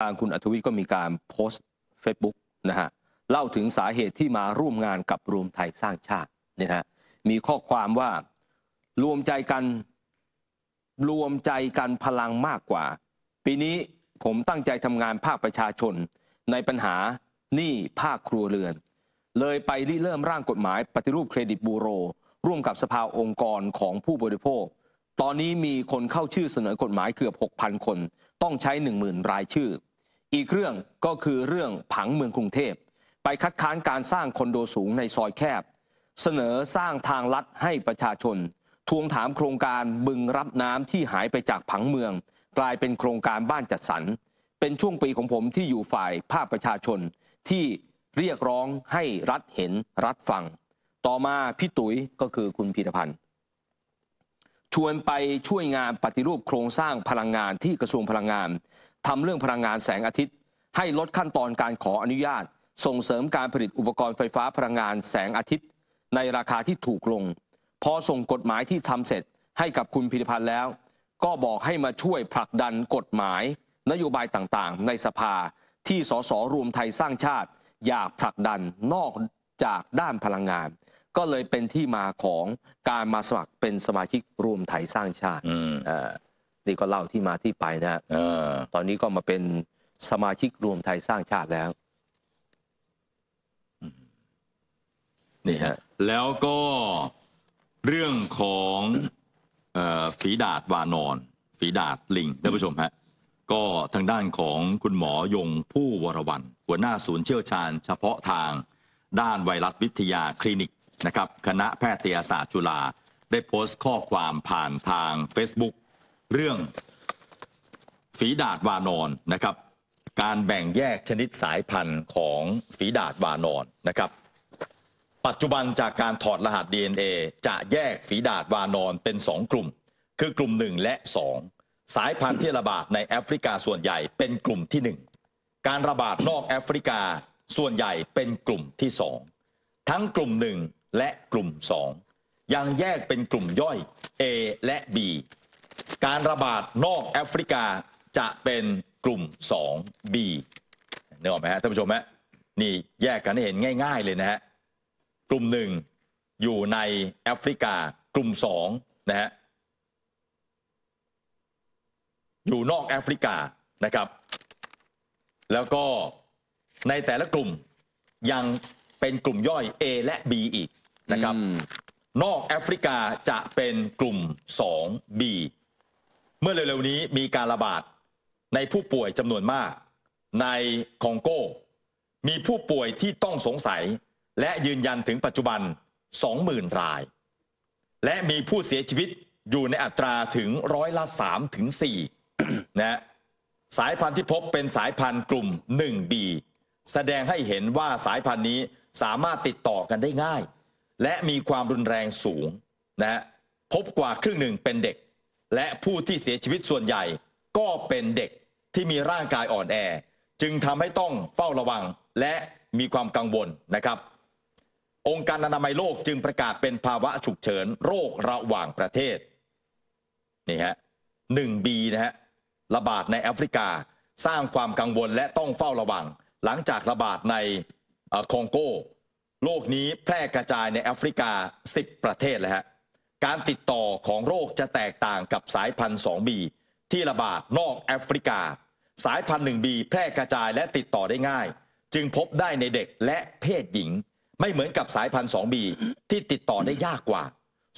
ทางคุณอัธวิทย์ก็มีการโพสต์ Facebook นะฮะเล่าถึงสาเหตุที่มาร่วมงานกับรวมไทยสร้างชาติเนี่ยฮะมีข้อความว่ารวมใจกันรวมใจกันพลังมากกว่า ปีนี้ผมตั้งใจทำงานภาคประชาชน ในปัญหาหนี้ภาคครัวเรือน เลยไปริเริ่มร่างกฎหมายปฏิรูปเครดิตบูโร ร่วมกับสภาองค์กรของผู้บริโภค ตอนนี้มีคนเข้าชื่อเสนอกฎหมายเกือบ 6,000 คน ต้องใช้ 10,000 รายชื่อ อีกเรื่องก็คือเรื่องผังเมืองกรุงเทพ ไปคัดค้านการสร้างคอนโดสูงในซอยแคบ เสนอสร้างทางลัดให้ประชาชน ทวงถามโครงการบึงรับน้ำที่หายไปจากผังเมือง กลายเป็นโครงการบ้านจัดสรร เป็นช่วงปีของผมที่อยู่ฝ่ายภาคประชาชนที่เรียกร้องให้รัฐเห็นรัฐฟัง ต่อมาพี่ตุ๋ยก็คือคุณพีรพันธ์ชวนไปช่วยงานปฏิรูปโครงสร้างพลังงานที่กระทรวงพลังงาน ทำเรื่องพลังงานแสงอาทิตย์ ให้ลดขั้นตอนการขออนุญาต ส่งเสริมการผลิตอุปกรณ์ไฟฟ้าพลังงานแสงอาทิตย์ ในราคาที่ถูกลง พอส่งกฎหมายที่ทำเสร็จให้กับคุณพิรพันธ์แล้ว ก็บอกให้มาช่วยผลักดันกฎหมาย นโยบายต่างๆ ในสภาที่สสรวมไทยสร้างชาติ อยากผลักดันนอกจากด้านพลังงาน ก็เลยเป็นที่มาของการมาสมัครเป็นสมาชิกรวมไทยสร้างชาติ นี่ก็เล่าที่มาที่ไปนะฮะเออตอนนี้ก็มาเป็นสมาชิกรวมไทยสร้างชาติแล้วนี่ฮะแล้วก็เรื่องของเออฝีดาดวานอน ฝีดาดลิงท่านผู้ชมฮะก็ทางด้านของคุณหมอยงผู้วรวันหัวหน้าศูนย์เชี่ยวชาญ เฉพาะทางด้านไวรัสวิทยาคลินิกนะครับ คณะแพทยศาสตร์จุฬาได้โพสต์ข้อความผ่านทาง Facebook เรื่องฝีดาดวานอนนะครับ การแบ่งแยกชนิดสายพันธุ์ของฝีดาดวานอนนะครับ ปัจจุบันจากการถอดรหัส DNA จะแยกฝีดาดวานอนเป็น 2 กลุ่ม คือกลุ่ม 1 และ 2 สายพันธุ์ที่ระบาดในแอฟริกาส่วนใหญ่เป็นกลุ่มที่ 1 การระบาดนอกแอฟริกาส่วนใหญ่เป็นกลุ่มที่ 2 ทั้งกลุ่ม 1 และกลุ่ม 2 ยังแยกเป็นกลุ่มย่อย A และ B การระบาดนอกแอฟริกาจะเป็นกลุ่ม 2B นึกออกไหมฮะท่านผู้ชมฮะนี่แยกกันให้เห็นง่าย ๆเลยนะฮะกลุ่มหนึ่งอยู่ในแอฟริกากลุ่มสองนะฮะอยู่นอกแอฟริกานะครับ แล้วก็ในแต่ละกลุ่มยังเป็นกลุ่มย่อย A และ B อีกนะครับอืมนอกแอฟริกาจะเป็นกลุ่ม 2B เมื่อเร็วๆนี้มีการระบาดในผู้ป่วยจำนวนมาก ในคองโก มีผู้ป่วยที่ต้องสงสัย และยืนยันถึงปัจจุบัน 20,000 ราย และมีผู้เสียชีวิตอยู่ในอัตราถึงร้อยละ3ถึง4นะฮะสายพันธุ์ที่พบเป็นสายพันธุ์กลุ่ม 1B แสดงให้เห็นว่าสายพันธุ์นี้สามารถติดต่อกันได้ง่าย และมีความรุนแรงสูงนะพบกว่าครึ่งหนึ่งเป็นเด็ก และผู้ที่เสียชีวิตส่วนใหญ่ก็เป็นเด็กที่มีร่างกายอ่อนแอ จึงทำให้ต้องเฝ้าระวังและมีความกังวลนะครับ องค์การอนามัยโลกจึงประกาศเป็นภาวะฉุกเฉินโรคระหว่างประเทศนี่ฮะ 1B นะฮะระบาดในแอฟริกาสร้างความกังวลและต้องเฝ้าระวัง หลังจากระบาดในเอ่อคองโกโรคนี้แพร่กระจายในแอฟริกา 10 ประเทศเลยฮะ การติดต่อของโรคจะแตกต่างกับสายพันธุ์ 2B ที่ระบาดนอกแอฟริกา สายพันธุ์ 1B แพร่กระจายและติดต่อได้ง่าย จึงพบได้ในเด็กและเพศหญิง ไม่เหมือนกับสายพันธุ์ 2B ที่ติดต่อได้ยากกว่า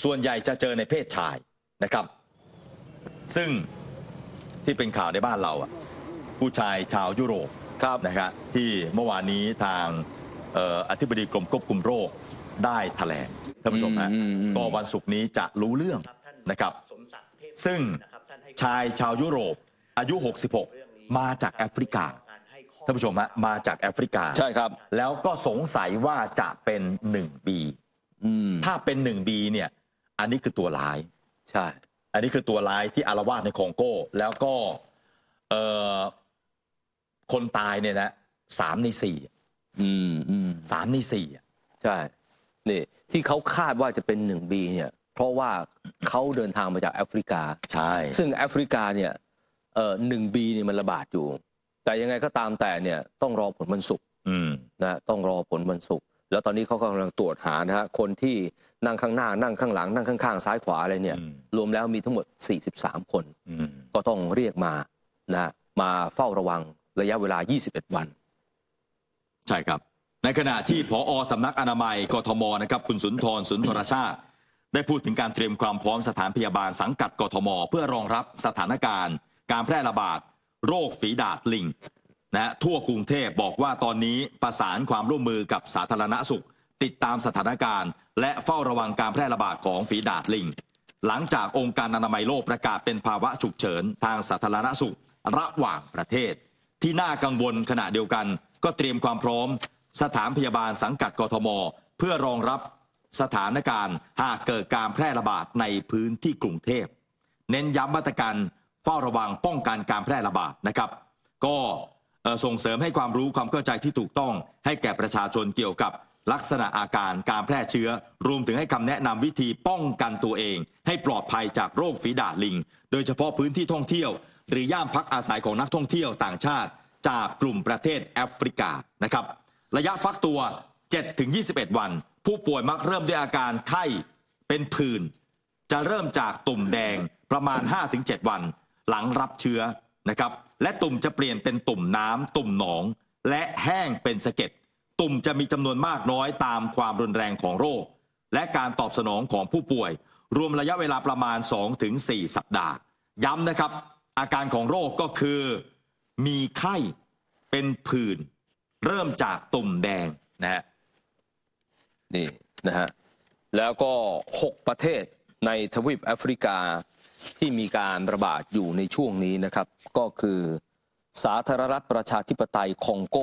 ส่วนใหญ่จะเจอในเพศชายนะครับ ซึ่งที่เป็นข่าวในบ้านเราอะผู้ชายชาวยุโรปครับนะครับที่เมื่อวานนี้ทางเอ่ออธิบดีกรมควบคุมโรค ได้แถลงท่านผู้ชมฮะอืมอืมก็วันศุกร์นี้จะรู้เรื่องนะครับ ซึ่งชายชาวยุโรปอายุ 66 มาจากแอฟริกาท่านผู้ชมฮะมาจากแอฟริกาใช่ครับ แล้วก็สงสัยว่าจะเป็น 1B อืมถ้าเป็น 1B เนี่ย อันนี้คือตัวร้าย ใช่ อันนี้คือตัวร้ายที่อารวาสในคองโก้แล้วก็เอ่อคนตายเนี่ยนะสามในสี่อืมอืมสามในสี่อะใช่ นี่ที่เขาคาดว่าจะเป็นหนึ่งบีเนี่ยเพราะว่าเขาเดินทางมาจากแอฟริกา ใช่ ซึ่งแอฟริกาเนี่ยเอ่อหนึ่งบีเนี่ยมันระบาดอยู่ แต่ยังไงก็ตามแต่เนี่ยต้องรอผลวันศุกร์อืม นะต้องรอผลวันศุกร์แล้วตอนนี้เขากำลังตรวจหานะฮะคนที่นั่งข้างหน้านั่งข้างหลังนั่งข้างๆซ้ายขวาอะไรเนี่ย อืม รวมแล้วมีทั้งหมด 43 คน อืม ก็ต้องเรียกมานะมาเฝ้าระวังระยะเวลา 21 วัน ใช่ครับ ในขณะที่ผอสำนักอนามัยกทมนะครับคุณสุนทรสุนทรชาติ ได้พูดถึงการเตรียมความพร้อมสถานพยาบาลสังกัดกทม เพื่อรองรับสถานการณ์ การแพร่ระบาด โรคฝีดาดลิงนะฮะทั่วกรุงเทพบอกว่าตอนนี้ประสานความร่วมมือกับสาธารณสุข ติดตามสถานการณ์ และเฝ้าระวังการแพร่ระบาดของฝีดาดลิง หลังจากองค์การอนามัยโลกประกาศเป็นภาวะฉุกเฉินทางสาธารณสุขระหว่างประเทศ ที่น่ากังวลขณะเดียวกัน ก็เตรียมความพร้อม สถานพยาบาลสังกัดกทม เพื่อรองรับสถานการณ์หากเกิดการแพร่ระบาดในพื้นที่กรุงเทพ เน้นย้ำมาตรการเฝ้าระวังป้องกันการแพร่ระบาดนะครับ ก็ส่งเสริมให้ความรู้ความเข้าใจที่ถูกต้อง ให้แก่ประชาชนเกี่ยวกับลักษณะอาการการแพร่เชื้อ รวมถึงให้คำแนะนำวิธีป้องกันตัวเอง ให้ปลอดภัยจากโรคฝีดาดลิง โดยเฉพาะพื้นที่ท่องเที่ยว หรือย่านพักอาศัยของนักท่องเที่ยวต่างชาติ จากกลุ่มประเทศแอฟริกานะครับ ระยะฟักตัว 7-21 วัน ผู้ป่วยมักเริ่มด้วยอาการไข้เป็นผื่น จะเริ่มจากตุ่มแดงประมาณ 5-7 วัน หลังรับเชื้อนะครับ และตุ่มจะเปลี่ยนเป็นตุ่มน้ำตุ่มหนอง และแห้งเป็นสะเก็ดตุ่มจะมีจำนวนมากน้อยตามความรุนแรงของโรค และการตอบสนองของผู้ป่วย รวมระยะเวลาประมาณ 2-4 สัปดาห์ ย้ำนะครับ อาการของโรคก็คือ มีไข้เป็นผื่น เริ่มจากตุ่มแดงนะฮะนี่นะฮะแล้วก็ 6 ประเทศในทวีปแอฟริกาที่มีการระบาดอยู่ในช่วงนี้นะครับ ก็คือสาธารณรัฐประชาธิปไตยคองโก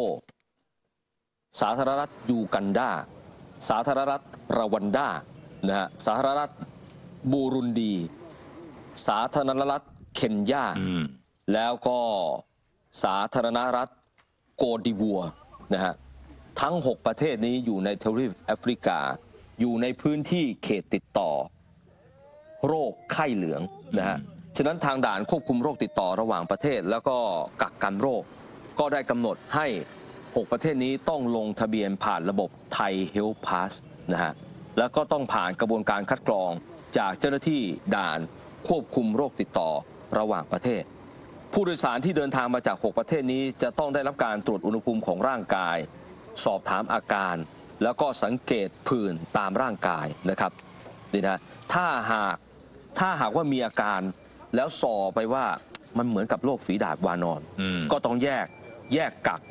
สาธารณรัฐยูกันดา สาธารณรัฐรวันดานะฮะสาธารณรัฐบูรุนดี สาธารณรัฐเคนยาอืมแล้วก็สาธารณรัฐโกดิวัว นะฮะทั้ง 6 ประเทศนี้อยู่ในทวีปแอฟริกา อยู่ในพื้นที่เขตติดต่อ โรคไข้เหลืองนะฮะฉะนั้นทางด่านควบคุมโรคติดต่อระหว่างประเทศ แล้วก็กักกันโรค ก็ได้กำหนดให้ 6 ประเทศนี้ต้องลงทะเบียนผ่านระบบไทยเฮล t ์พาสนะฮะแล้วก็ต้องผ่านกระบวนการคัดกรองจากเจ้าหน้าที่ด่านควบคุมโรคติดต่อระหว่างประเทศ ผู้โดยสารที่เดินทางมาจาก 6 ประเทศนี้จะต้องได้รับการตรวจอุณหภูมิของร่างกาย สอบถามอาการ แล้วก็สังเกตผื่นตามร่างกายนะครับนี่นะถ้าหากถ้าหากว่ามีอาการแล้วสอบไปว่ามันเหมือนกับโรคฝีดาดวานอนอืมก็ต้องแยกแยกกัก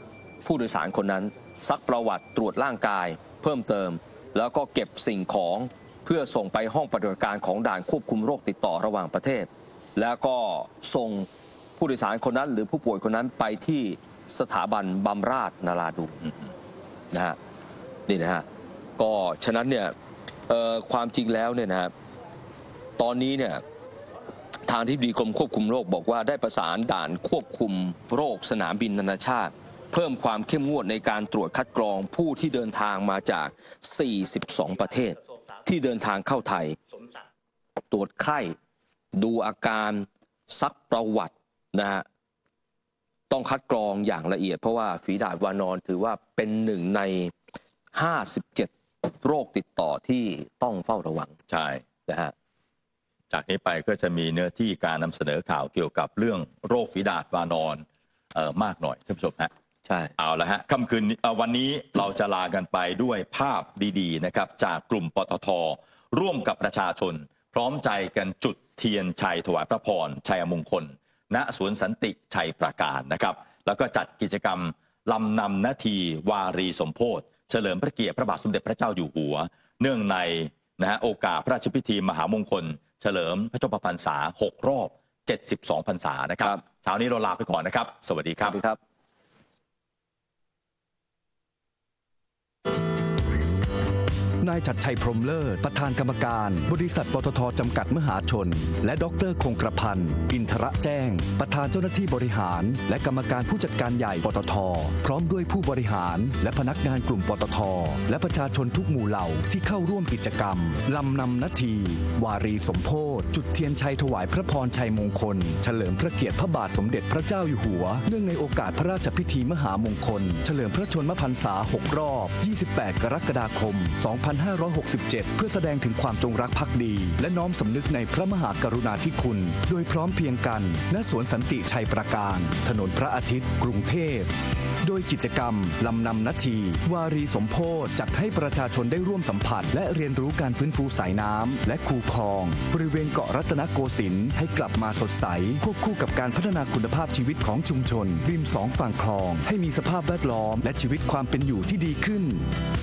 ผู้โดยสารคนนั้น ซักประวัติตรวจร่างกาย เพิ่มเติม แล้วก็เก็บสิ่งของเพื่อส่งไปห้องปฏิบัติการของด่านควบคุมโรคติดต่อระหว่างประเทศ แล้วก็ส่ง ผู้โดยสารคนนั้น หรือผู้ป่วยคนนั้นไปที่สถาบันบำราศนาราดูนนะฮะนี่นะฮะก็ฉะนั้นเนี่ยความจริงแล้วเนี่ยนะฮะตอนนี้เนี่ยทางที่ดีกรมควบคุมโรคบอกว่าได้ประสานด่านควบคุมโรคสนามบินนานาชาติ เพิ่มความเข้มงวดในการตรวจคัดกรองผู้ที่เดินทางมาจาก 42 ประเทศ ที่เดินทางเข้าไทย ตรวจไข้ ดูอาการซักประวัติ นะฮะต้องคัดกรองอย่างละเอียด เพราะว่าฝีดาดวานอนถือว่าเป็นหนึ่งใน 57 โรคติดต่อที่ต้องเฝ้าระวังใช่นะฮะจากนี้ไปก็จะมีเนื้อที่การนำเสนอข่าวเกี่ยวกับเรื่องโรคฝีดาดวานอนเออมากหน่อยท่านผู้ชมฮะใช่เอาละฮะค่ำคืนนี้เอ่อวันนี้เราจะลากันไปด้วยภาพดีๆนะครับ จากกลุ่มปตท ร่วมกับประชาชน พร้อมใจกันจุดเทียนชัยถวายพระพรชัยมงคล ณสวนสันติชัยประการนะครับ แล้วก็จัดกิจกรรมลำนำนาทีวารีสมโพธิเฉลิมพระเกียรติพระบาทสมเด็จพระเจ้าอยู่หัว เนื่องในนะฮะโอกาสพระราชพิธีมหามงคล เฉลิมพระชนมพรรษา 6 รอบ 72 พรรษานะครับครับเช้านี้เราลาไปก่อนนะครับ สวัสดีคสรัวับ นายชัดชัยพรมเลิศประธานกรรมการ บริษัทปตทจำกัดมหาชน และดรคงกระพันธ์อินทระแจ้ง ประธานเจ้าหน้าที่บริหาร และกรรมการผู้จัดการใหญ่ปตท พร้อมด้วยผู้บริหาร และพนักงานกลุ่มปตท และประชาชนทุกหมู่เหล่าที่เข้าร่วมกิจกรรมลำนำนาที วารีสมโพธจุดเทียนชัยถวายพระพรชัยมงคล เฉลิมพระเกียรติพระบาทสมเด็จพระเจ้าอยู่หัว เนื่องในโอกาสพระราชพิธีมหามงคล เฉลิมพระชนมพรรษา 6 รอบ 28 กรกฎาคม 2 5 2567 เพื่อแสดงถึงความจงรักภักดี และน้อมสำนึกในพระมหากรุณาธิคุณ โดยพร้อมเพียงกัน ณ สวนสันติชัยประการ ถนนพระอาทิตย์ กรุงเทพโดยกิจกรรม ลำนำนาที วารีสมโพธจัดให้ประชาชนได้ร่วมสัมผัส และเรียนรู้การฟื้นฟูสายน้ำและคูคลอง บริเวณเกาะรัตนโกสินทร์ให้กลับมาสดใส ควบคู่กับการพัฒนาคุณภาพชีวิตของชุมชน ริมสองฝั่งคลอง ให้มีสภาพแวดล้อม และชีวิตความเป็นอยู่ที่ดีขึ้น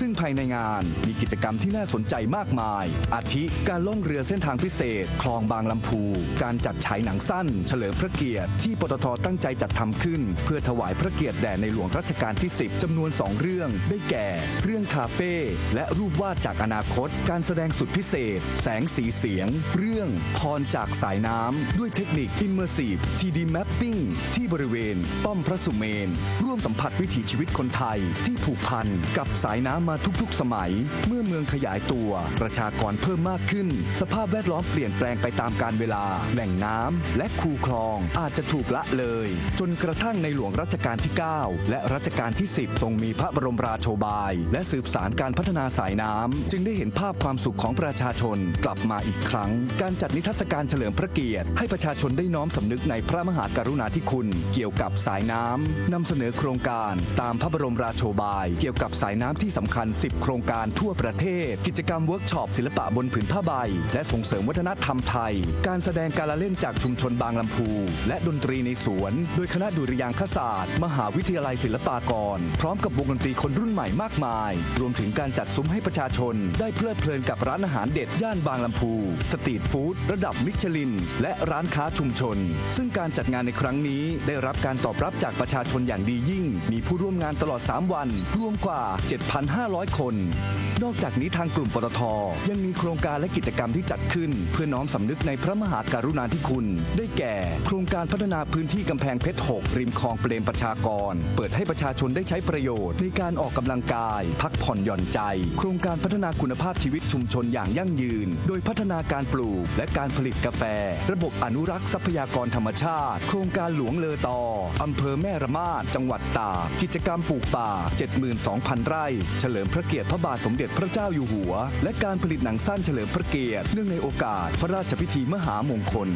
ซึ่งภายในงานมีกิจกรรมการที่น่าสนใจมากมาย อาทิการล่องเรือเส้นทางพิเศษ คลองบางลำพู การจัดฉายหนังสั้น เฉลิมพระเกียรติที่ปตทตั้งใจจัดทำขึ้น เพื่อถวายพระเกียรติแด่ในหลวงรัชกาลที่ 10จำนวน 2 เรื่อง ได้แก่ เรื่องคาเฟ่และรูปวาดจากอนาคต การแสดงสุดพิเศษ แสงสีเสียง เรื่องพรจากสายน้ำด้วยเทคนิค Immersive 3D Mapping ที่บริเวณ ป้อมพระสุเมน ร่วมสัมผัสวิถีชีวิตคนไทยที่ผูกพันกับสายน้ำมาทุกๆ สมัย เมื่อมืองขยายตัว ประชากรเพิ่มมากขึ้น สภาพแวดล้อมเปลี่ยนแปลงไปตามกาลเวลา แหล่งน้ำและคูคลองอาจจะถูกละเลย จนกระทั่งในหลวงรัชกาลที่ 9 และรัชกาลที่ 10 ทรงมีพระบรมราโชบาย และสืบสารการพัฒนาสายน้ำจึงได้เห็นภาพความสุขของประชาชนกลับมาอีกครั้ง การจัดนิทรรศการเฉลิมพระเกียรติ ให้ประชาชนได้น้อมสำนึกในพระมหากรุณาธิคุณ เกี่ยวกับสายน้ำนำเสนอโครงการ ตามพระบรมราโชบาย เกี่ยวกับสายน้ำที่สำคัญ 10 โครงการทั่วประเทศ กิจกรรมเวิร์กช็อปศิลปะบนผืนผ้าใบ และส่งเสริมวัฒนธรรมไทย การแสดงการละเล่นจากชุมชนบางลำพู และดนตรีในสวน โดยคณะดุริยางคศาสตร์ มหาวิทยาลัยศิลปากร พร้อมกับวงดนตรีคนรุ่นใหม่มากมาย รวมถึงการจัดซุ้มให้ประชาชน ได้เพลิดเพลินกับร้านอาหารเด็ดย่านบางลำพู สตรีทฟู้ดระดับมิชลิน และร้านค้าชุมชน ซึ่งการจัดงานในครั้งนี้ ได้รับการตอบรับจากประชาชนอย่างดียิ่ง มีผู้ร่วมงานตลอด 3 วัน รวมกว่า 7,500 คน นอกจากจากนี้ทางกลุ่มปตท ยังมีโครงการและกิจกรรมที่จัดขึ้น เพื่อน้อมสำนึกในพระมหากรุณาธิคุณ ได้แก่ โครงการพัฒนาพื้นที่กำแพงเพชร 6 ริมคลองเปรมประชากร เปิดให้ประชาชนได้ใช้ประโยชน์ ในการออกกำลังกาย พักผ่อนหย่อนใจ โครงการพัฒนาคุณภาพชีวิตชุมชนอย่างยั่งยืน โดยพัฒนาการปลูกและการผลิตกาแฟ ระบบอนุรักษ์ทรัพยากรธรรมชาติ โครงการหลวงเลอตออำเภอแม่ระมาดจังหวัดตากกิจกรรมปลูกป่า 72,000 ไร่ เฉลิมพระเกียรติพระบาทสมเด็จพระเจ้าอยู่หัว และการผลิตหนังสั้นเฉลิมพระเกียรติเนื่องในโอกาสพระราชพิธีมหามงคล